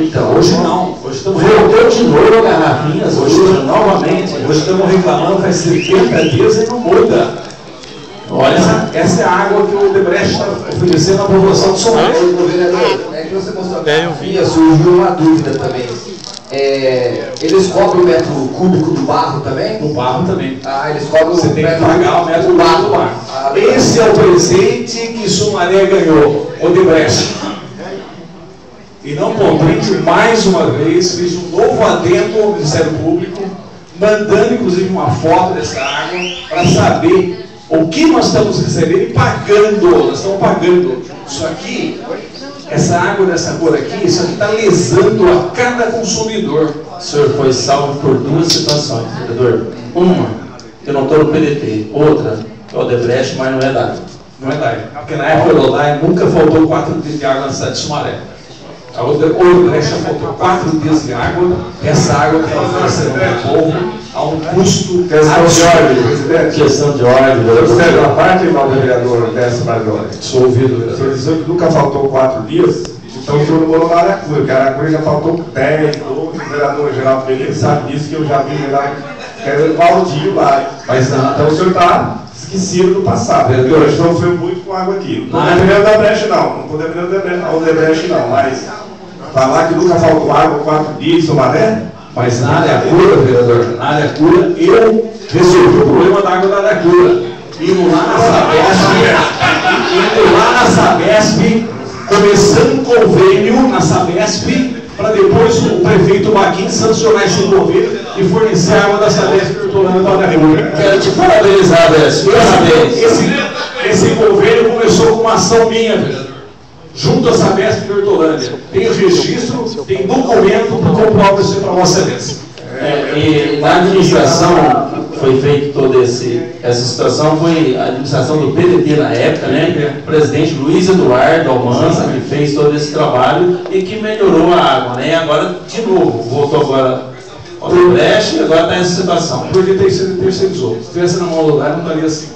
Então, hoje não. Hoje estamos Voltou de novo garrafinhas, Hoje, novamente, hoje estamos reclamando faz 70 dias e não muda. Olha, essa, essa é a água que o Debrecht está oferecendo à população de São Paulo. Ô, Vereador, é que você mostrou a eu garrafinha, surgiu uma dúvida também. É, eles cobram o metro cúbico do barro também? No barro também. Ah, eles cobram Você o tem que metro pagar o metro do barro do bar. Ah, Esse é o presente que Sumaré ganhou, o Debrecht. E não contente, mais uma vez, fez um novo adendo ao Ministério Público, mandando inclusive uma foto dessa água para saber o que nós estamos recebendo e pagando. Nós estamos pagando. Isso aqui, essa água dessa cor aqui, isso aqui está lesando a cada consumidor. O senhor foi salvo por duas situações, vereador. Uma, eu não estou no PDT. Outra, é o mas não é DAI. Não é DAI. Porque na época do DAI nunca faltou quatro dias de água na cidade de Sumaré. A outra, o Debrecht já faltou quatro dias de água. Essa água que está oferecendo para o povo a um custo Questão de ordem, presidente. Questão de ordem, vereador. cedo a parte, irmão vereador Décio Margoni. Sou ouvido, O vereador. senhor disse que nunca faltou quatro dias, então o senhor não morou na Aracura, porque a Aracura já faltou 10, 12, o vereador Geraldo Pereira sabe disso, que eu já vi lá, que era baldio lá. Mas não. Então o senhor está esquecido do passado. Vereador, a gente sofreu muito com água aqui. Não estou defendendo o Debrecht não, não estou defendendo o Debrecht- o Debrecht não, mas falar que nunca faltou água quatro dias, Somaré, Mas na área cura, vereador, na área cura, eu resolvi o problema da água da área cura. Indo lá na Sabesp, indo lá na Sabesp, começando um convênio na Sabesp, para depois o prefeito Baquim sancionar esse convênio e fornecer a água da Sabesp Hortolândia para a cura. Quero te parabenizar, Décio. Esse, esse convênio começou com uma ação minha, vereador. Junto à Sabesp Hortolândia. Tem registro, tem documento que comprova isso para Vossa Excelência. É, e na administração foi feito toda esse, essa situação, foi a administração do PDT na época, né? O presidente Luiz Eduardo Almanza que fez todo esse trabalho e que melhorou a água, né? Agora, de novo, voltou agora ao Debrecht e agora está essa situação. Porque terceirizou. Se tivesse na mão do lugar, não estaria assim.